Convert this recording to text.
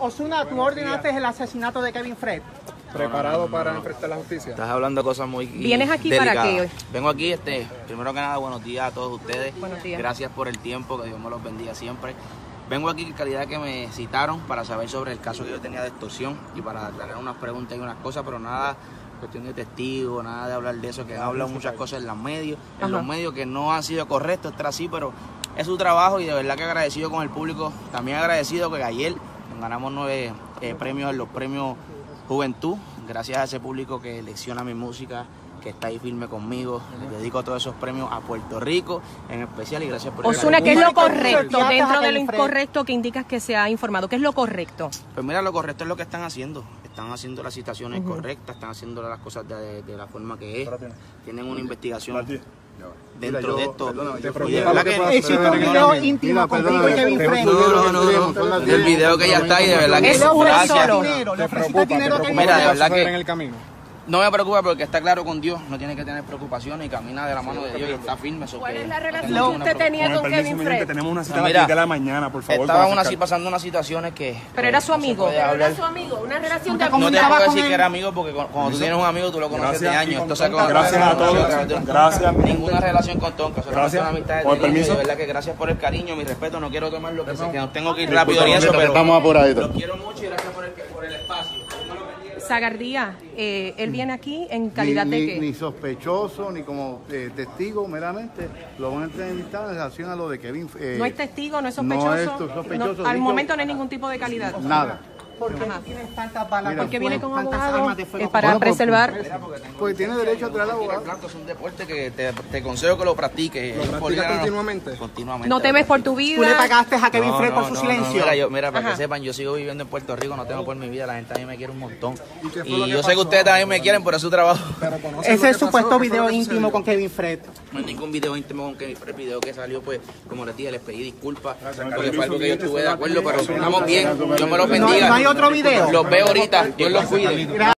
Osuna, tú ordenaste el asesinato de Kevin Fred. ¿Preparado para enfrentar la justicia? Estás hablando de cosas muy ¿Vienes aquí para qué? Vengo aquí, este, primero que nada, buenos días a todos ustedes. Buenos días. Gracias por el tiempo, que Dios me los bendiga siempre. Vengo aquí en calidad que me citaron para saber sobre el caso que yo tenía de extorsión y para aclarar unas preguntas y unas cosas, pero nada cuestión de testigo, nada de hablar de eso, que han hablado muchas cosas en los medios, en Ajá. los medios que no han sido correctos, estar así, pero es su trabajo y de verdad que agradecido con el público, también agradecido que ayer ganamos nueve eh, premios en los premios Juventud, gracias a ese público que elecciona mi música, que está ahí firme conmigo, le dedico todos esos premios a Puerto Rico en especial y gracias por el Osuna, ¿qué es lo correcto dentro de lo incorrecto que indicas que se ha informado? ¿Qué es lo correcto? Pues mira, lo correcto es lo que están haciendo. Están haciendo las citaciones correctas, están haciendo las cosas de, de la forma que es. Tienen una investigación dentro de esto. No, no, no, no. El video que ya está y de verdad que Eso fue gracias. solo. Dinero, le ¿Te ofreciste preocupa? ¿Te dinero a preocupa Kevin Mira, de verdad que- No me preocupa porque está claro con Dios, no tiene que tener preocupaciones y camina de la mano de Dios y está firme. ¿Cuál que- es la relación no que una usted tenía Con Kevin Fred? tenemos una cita No, a las mira, 10 de la mañana, por favor. Así fiscal. pasando unas situaciones que... Pero era su no se amigo. puede Pero era su amigo, una relación de ¿Cómo No te estaba puedo decir que era amigo porque cu- cuando tú tienes un amigo tú lo conoces de Gracias. años. Se acaba- Gracias a todos. Gracias. Ninguna relación con Tonka, solo Gracias. una amistad de permiso. De verdad que gracias por el cariño, mi respeto. No quiero tomar lo que que no tengo que ir rápido y eso, pero Estamos apuraditos. los quiero mucho y gracias por el, por el espacio. Dios me lo bendiga. Zagardía, eh, él viene aquí en calidad ni, de ni- qué? ni sospechoso, ni como eh, testigo meramente. Lo van a entrevistar en relación a lo de Kevin. eh, No es testigo, no es no sospechoso. es sospechoso, No, al dicho- momento no hay ningún tipo de calidad. Nada. ¿Por qué tienes tantas balas? Mira, de Porque viene con abogado eh, para Bueno, pues, preservar. Porque tiene derecho a traer abogado. blanco es un deporte que te, te aconsejo que lo practiques. ¿Lo practicas continuamente? Continuamente. No temes por tu Tú le vida. pagaste a Kevin No, Fred no, por su no, no, silencio. mira, yo- mira, para Ajá. que sepan, yo sigo viviendo en Puerto Rico, no tengo por mi vida, la gente a mí me quiere un montón. ¿Y qué lo yo sé que ustedes también me quieren, es su trabajo. Lo Ese es el supuesto ¿qué video lo íntimo con Kevin Fred. No hay ningún video íntimo con que el video que salió, pues, como les dije, les pedí disculpas, porque fue algo que yo estuve de acuerdo, pero estamos bien, Dios me No, bendiga. Otro video. Los veo ahorita, Dios los cuide.